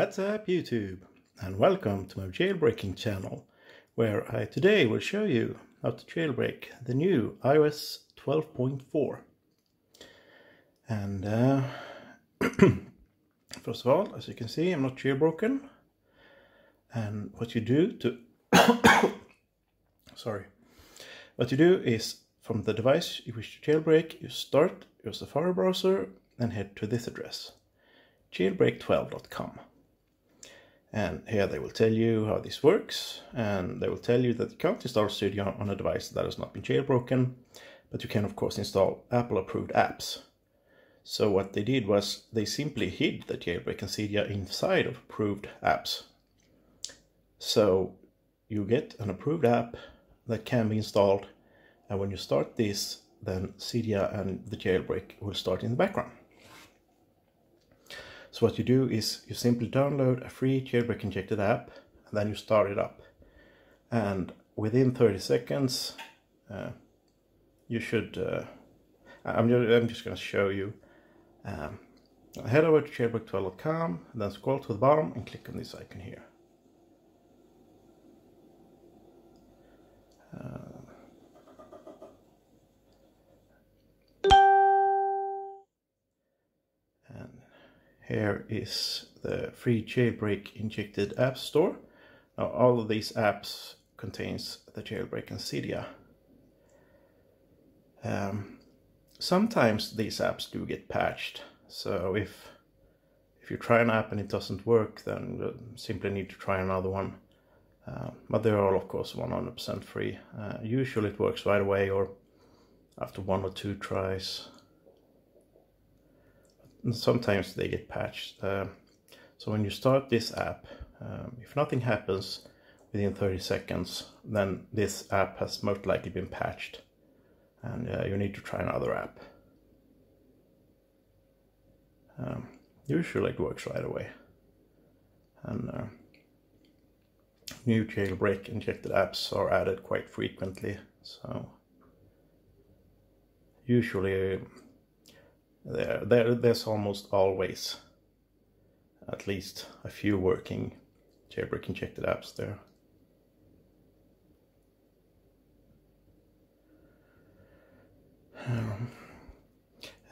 What's up YouTube? And welcome to my jailbreaking channel where I today will show you how to jailbreak the new iOS 12.4 and uh, first of all as you can see I'm not jailbroken. And what you do to sorry. What you do is from the device you wish to jailbreak you start your Safari browser and head to this address jailbreak12.com and here they will tell you how this works and they will tell you that you can't install Cydia on a device that has not been jailbroken but you can of course install Apple approved apps. So what they did was they simply hid the jailbreak and Cydia inside of approved apps. So you get an approved app that can be installed and when you start this then Cydia and the jailbreak will start in the background. So what you do is you simply download a free jailbreak injected app and then you start it up. And within 30 seconds, uh, you should, uh, I'm, just, I'm just going to show you. Um, head over to jailbreak12.com, then scroll to the bottom and click on this icon here. Here is the free jailbreak injected app store. Now all of these apps contains the jailbreak Cydia. Um, sometimes these apps do get patched. So if if you try an app and it doesn't work, then you simply need to try another one. Uh, but they're all, of course, 100% free. Uh, usually it works right away or after one or two tries sometimes they get patched. Uh, so when you start this app, um, if nothing happens within 30 seconds, then this app has most likely been patched and uh, you need to try another app. Um, usually it works right away. And uh, new jailbreak injected apps are added quite frequently, so usually there, there there's almost always at least a few working jailbreak injected apps there. Um,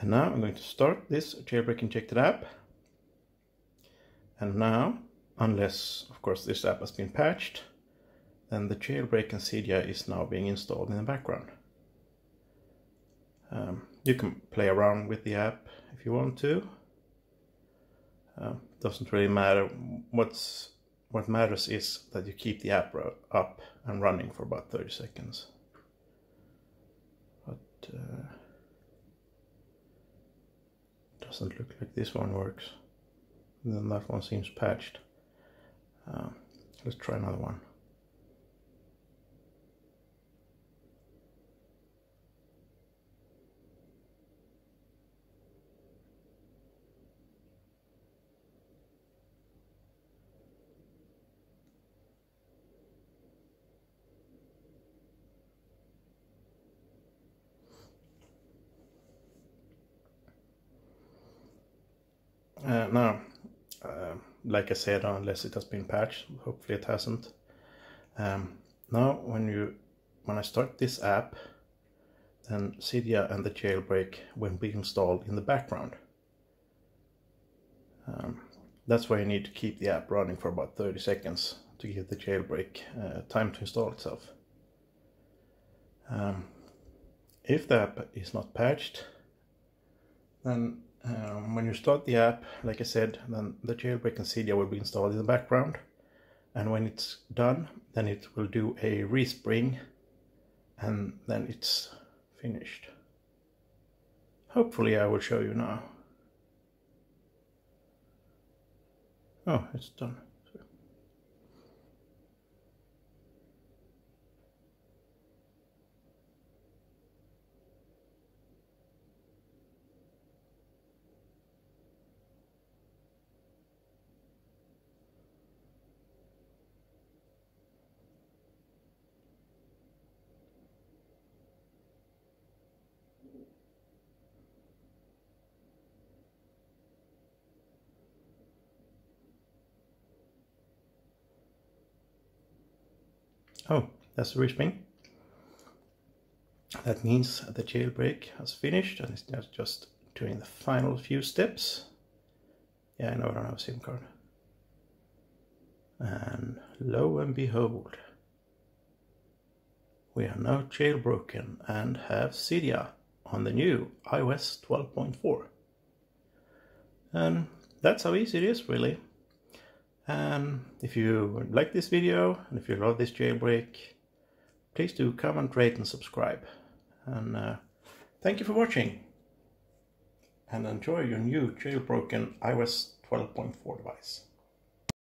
and now I'm going to start this jailbreak injected app. And now, unless of course this app has been patched, then the jailbreak and Cydia is now being installed in the background. Um, you can play around with the app if you want to. Uh, doesn't really matter. What's what matters is that you keep the app up and running for about 30 seconds. But uh, doesn't look like this one works. And then that one seems patched. Uh, let's try another one. Uh, now, uh, like I said, unless it has been patched, hopefully it hasn't. Um, now, when you when I start this app, then Cydia and the jailbreak will be installed in the background. Um, that's why you need to keep the app running for about 30 seconds to give the jailbreak uh, time to install itself. Um, if the app is not patched, then um, when you start the app, like I said, then the jailbreak and Cydia will be installed in the background. And when it's done, then it will do a respring and then it's finished. Hopefully I will show you now. Oh, it's done. Oh, that's the respring. That means the jailbreak has finished and it's just doing the final few steps. Yeah, I know I don't have a SIM card. And lo and behold, we are now jailbroken and have Cydia on the new iOS 12.4. And that's how easy it is really. And if you like this video and if you love this jailbreak, please do comment, rate and subscribe. And uh, thank you for watching. And enjoy your new jailbroken iOS 12.4 device.